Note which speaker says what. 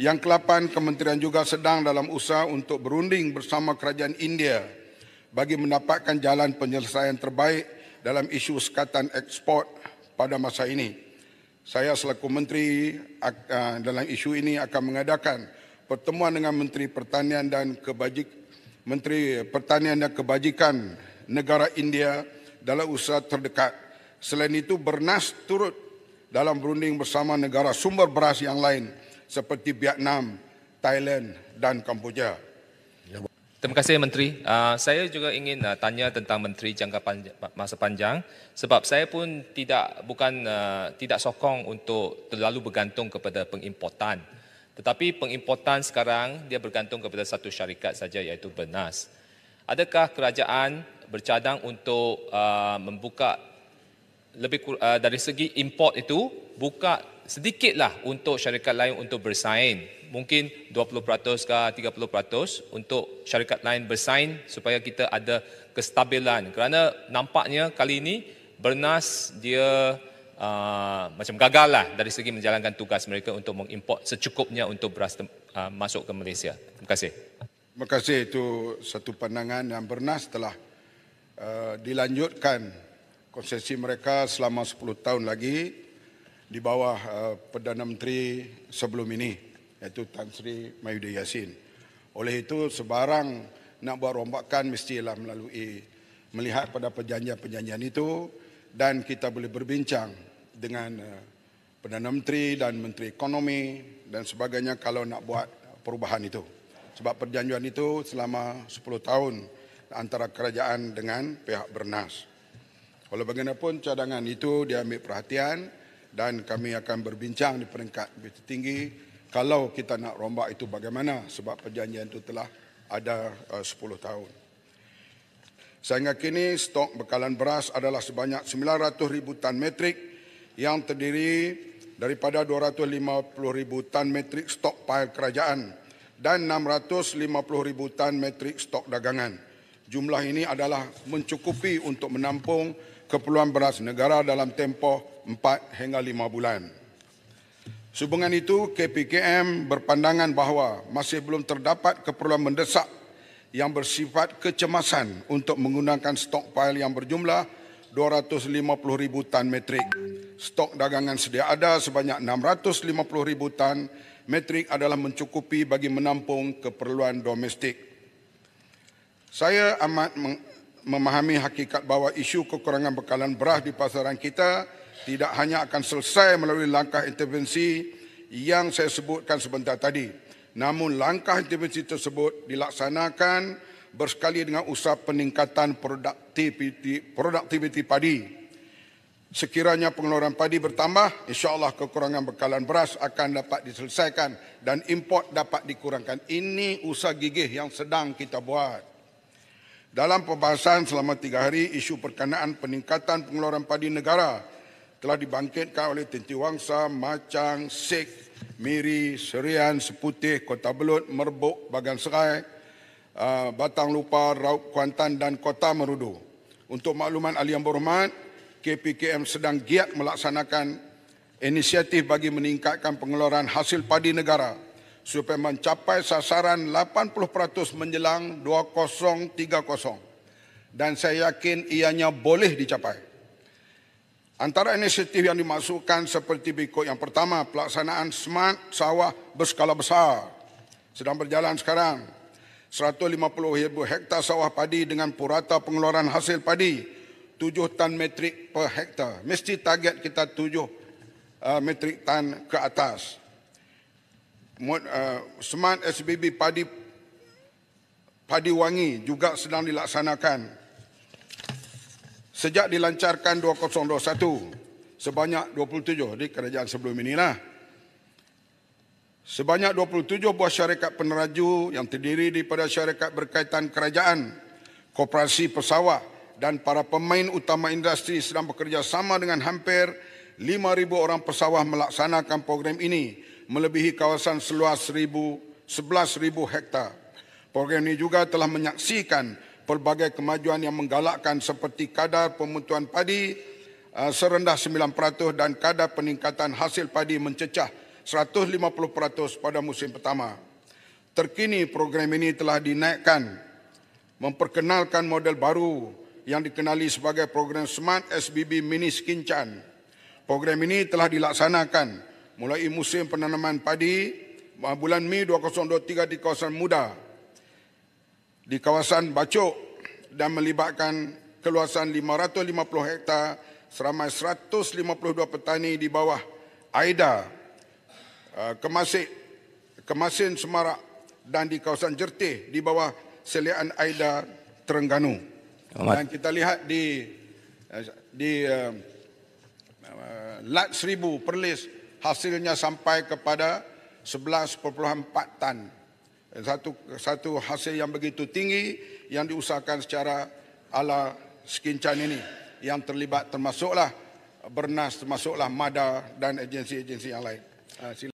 Speaker 1: Yang kelapan, kementerian juga sedang dalam usaha untuk berunding bersama kerajaan India bagi mendapatkan jalan penyelesaian terbaik dalam isu sekatan ekspor pada masa ini. Saya selaku menteri uh, dalam isu ini akan mengadakan pertemuan dengan Menteri Pertanian dan Kebajik Menteri Pertanian dan Kebajikan negara India dalam usaha terdekat. Selain itu, Bernas turut dalam berunding bersama negara sumber beras yang lain seperti Vietnam, Thailand dan Kamboja.
Speaker 2: Terima kasih Menteri. Uh, saya juga ingin uh, tanya tentang Menteri jangka panjang, masa panjang sebab saya pun tidak bukan uh, tidak sokong untuk terlalu bergantung kepada pengimportan. Tetapi pengimportan sekarang dia bergantung kepada satu syarikat saja iaitu Bernas. Adakah kerajaan bercadang untuk uh, membuka lebih uh, dari segi import itu buka sedikitlah untuk syarikat lain untuk bersaing. Mungkin 20% ke 30% untuk syarikat lain bersaing supaya kita ada kestabilan. Kerana nampaknya kali ini Bernas dia uh, macam gagal lah dari segi menjalankan tugas mereka untuk mengimport secukupnya untuk beras uh, masuk ke Malaysia. Terima kasih.
Speaker 1: Terima kasih itu satu pandangan yang Bernas telah uh, dilanjutkan konsesi mereka selama 10 tahun lagi di bawah uh, Perdana Menteri sebelum ini iaitu Tan Sri Mahyudin Yassin. Oleh itu sebarang nak buat rombakan mestilah melalui melihat pada perjanjian-perjanjian itu dan kita boleh berbincang dengan uh, Perdana Menteri dan Menteri Ekonomi dan sebagainya kalau nak buat perubahan itu. Sebab perjanjian itu selama 10 tahun antara kerajaan dengan pihak Bernas. Walau bagaimanapun cadangan itu diambil perhatian dan kami akan berbincang di peringkat lebih tinggi kalau kita nak rombak itu bagaimana sebab perjanjian itu telah ada uh, 10 tahun. Sehingga kini stok bekalan beras adalah sebanyak 900 ribu tan metrik yang terdiri daripada 250 ribu tan metrik stok pile kerajaan dan 650 ribu tan metrik stok dagangan. Jumlah ini adalah mencukupi untuk menampung keperluan beras negara dalam tempoh Empat hingga lima bulan. Sehubungan itu, KPKM berpandangan bahawa masih belum terdapat keperluan mendesak yang bersifat kecemasan untuk menggunakan stok stockpile yang berjumlah 250 ribu tan metrik. Stok dagangan sedia ada sebanyak 650 ribu tan metrik adalah mencukupi bagi menampung keperluan domestik. Saya amat memahami hakikat bahawa isu kekurangan bekalan beras di pasaran kita tidak hanya akan selesai melalui langkah intervensi yang saya sebutkan sebentar tadi. Namun langkah intervensi tersebut dilaksanakan bersekali dengan usaha peningkatan produktiviti, produktiviti padi. Sekiranya pengeluaran padi bertambah, insyaAllah kekurangan bekalan beras akan dapat diselesaikan dan import dapat dikurangkan. Ini usaha gigih yang sedang kita buat. Dalam pembahasan selama tiga hari, isu perkenaan peningkatan pengeluaran padi negara telah dibangkitkan oleh Tenti Wangsa, Macang, Sek, Miri, Serian, Seputih, Kota Belut, Merbuk, Bagan Serai, uh, Batang Lupa, Rauk Kuantan dan Kota Merudu. Untuk makluman ahli yang berhormat, KPKM sedang giat melaksanakan inisiatif bagi meningkatkan pengeluaran hasil padi negara supaya mencapai sasaran 80% menjelang 2030 dan saya yakin ianya boleh dicapai. Antara inisiatif yang dimasukkan seperti berikut. Yang pertama, pelaksanaan smart sawah berskala besar. Sedang berjalan sekarang. 150 ribu hektar sawah padi dengan purata pengeluaran hasil padi. 7 tan metrik per hektar. Mesti target kita 7 uh, metrik tan ke atas. Uh, smart SBB padi padi wangi juga sedang dilaksanakan. Sejak dilancarkan 2021 sebanyak 27 di kerajaan sebelum inilah. Sebanyak 27 buah syarikat peneraju yang terdiri daripada syarikat berkaitan kerajaan koperasi pesawat dan para pemain utama industri sedang bekerjasama dengan hampir 5,000 orang pesawat melaksanakan program ini melebihi kawasan seluas 11,000 hektar. Program ini juga telah menyaksikan pelbagai kemajuan yang menggalakkan seperti kadar pemutuan padi uh, serendah 9% dan kadar peningkatan hasil padi mencecah 150% pada musim pertama. Terkini program ini telah dinaikkan memperkenalkan model baru yang dikenali sebagai program Smart SBB Mini Skincan. Program ini telah dilaksanakan mulai musim penanaman padi bulan Mei 2023 di kawasan muda di kawasan Bacok dan melibatkan keluasan 550 hektar seramai 152 petani di bawah AIDA, uh, Kemasik, Kemasin Semarak dan di kawasan Jertih di bawah selian AIDA Terengganu. Dan kita lihat di uh, di uh, lat seribu perlis hasilnya sampai kepada 11.4 tan satu satu hasil yang begitu tinggi yang diusahakan secara ala skincan ini yang terlibat termasuklah Bernas termasuklah MADA dan agensi-agensi yang lain. Uh, sila.